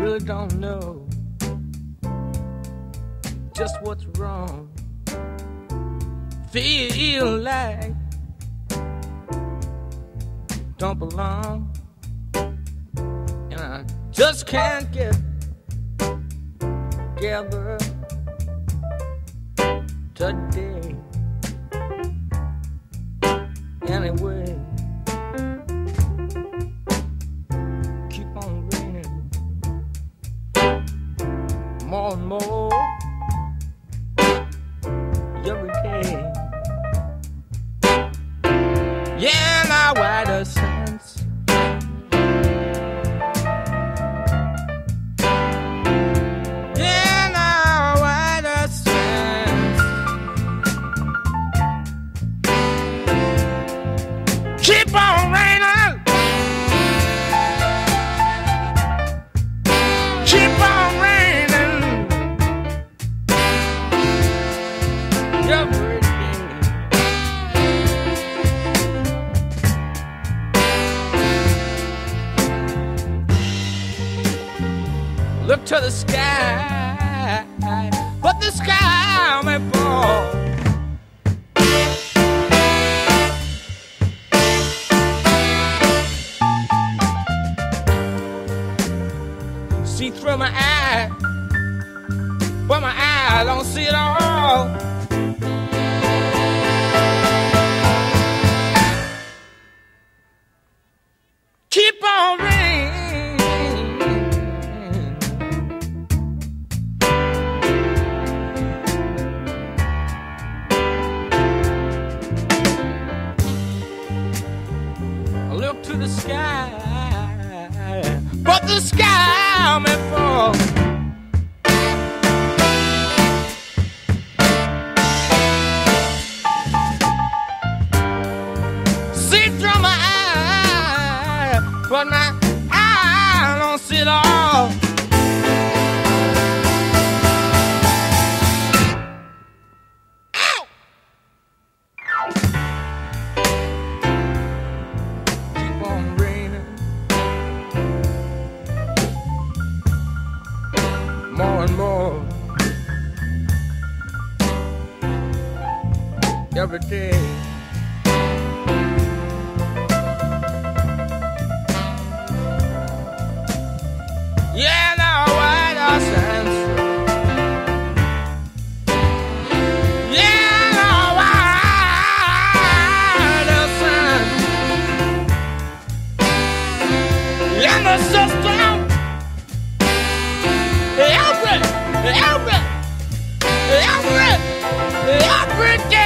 really don't know just what's wrong. Feel like don't belong, and I just can't get together today. More. And to the sky, but the sky may fall. See through my eye, but my eye don't see it all. But the sky may fall. See through my eye, but my eye don't see all. More and more. Every day. Yeah, now why sense? Yeah, now why? In the every, every, every day.